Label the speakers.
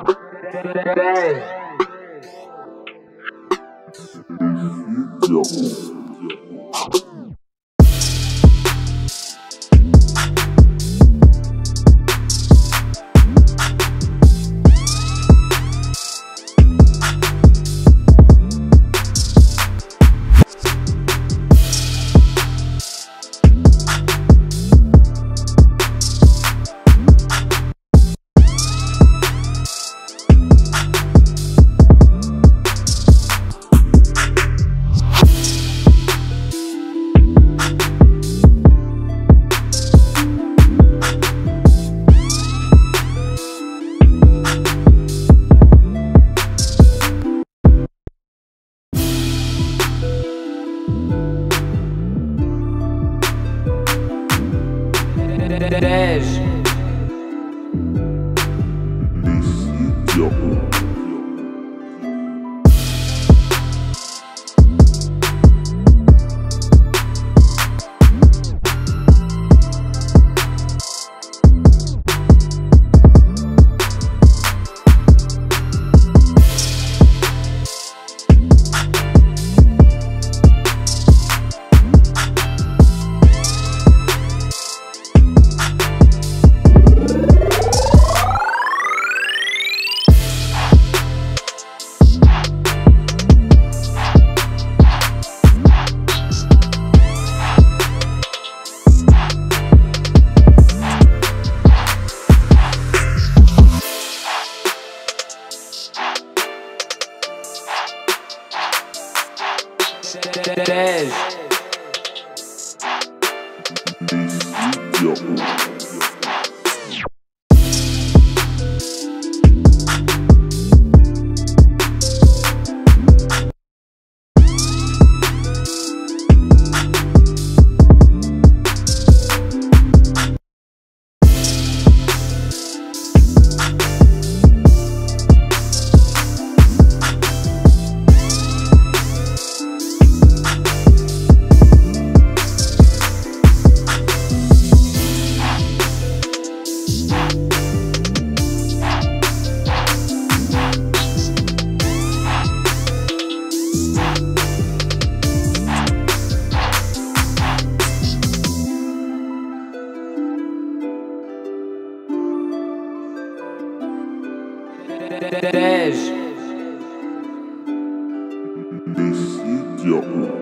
Speaker 1: Hey.
Speaker 2: 10.
Speaker 3: Dez.
Speaker 4: 10
Speaker 5: Decide